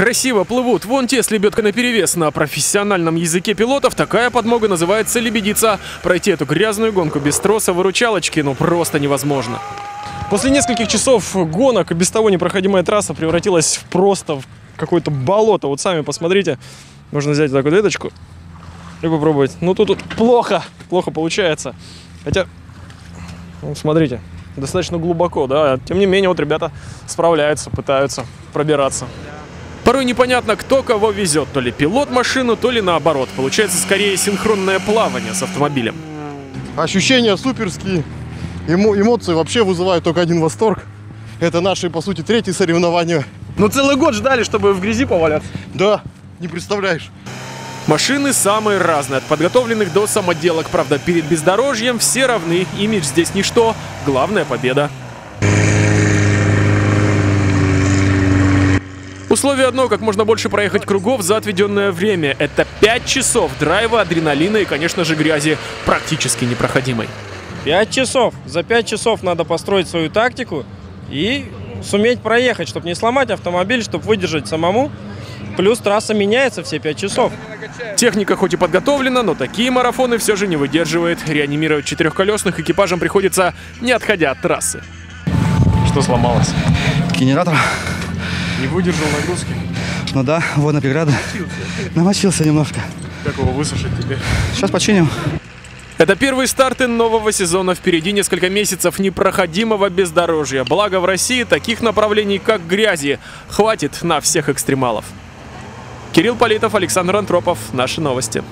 красиво плывут вон те с лебедкой наперевес. На профессиональном языке пилотов такая подмога называется лебедица. Пройти эту грязную гонку без троса выручалочки ну просто невозможно. После нескольких часов гонок без того непроходимая трасса превратилась в просто в какое-то болото. Вот сами посмотрите. Можно взять вот такую веточку и попробовать. Ну тут, тут плохо, плохо получается. Хотя, ну, смотрите, достаточно глубоко, да. Тем не менее, вот ребята справляются, пытаются пробираться. Порой непонятно, кто кого везет. То ли пилот машину, то ли наоборот. Получается скорее синхронное плавание с автомобилем. Ощущения суперские. Эмо- эмоции вообще вызывают только один восторг. Это наши, по сути, третьи соревнования. Ну целый год ждали, чтобы в грязи поваляться. Да, не представляешь. Машины самые разные, от подготовленных до самоделок. Правда, перед бездорожьем все равны. Имидж здесь ничто. Главная победа. Условие одно, как можно больше проехать кругов за отведенное время. Это 5 часов драйва, адреналина и, конечно же, грязи практически непроходимой. Пять часов. За пять часов надо построить свою тактику и суметь проехать, чтобы не сломать автомобиль, чтобы выдержать самому. Плюс трасса меняется все пять часов. Техника хоть и подготовлена, но такие марафоны все же не выдерживает. Реанимировать четырехколесных экипажам приходится, не отходя от трассы. Что сломалось? Генератор. Не выдержал нагрузки. Ну да, водная преграда. Намочился немножко. Как его высушить теперь? Сейчас починим. Это первые старты нового сезона. Впереди несколько месяцев непроходимого бездорожья. Благо в России таких направлений, как грязи, хватит на всех экстремалов. Кирилл Политов, Александр Антропов. Наши новости.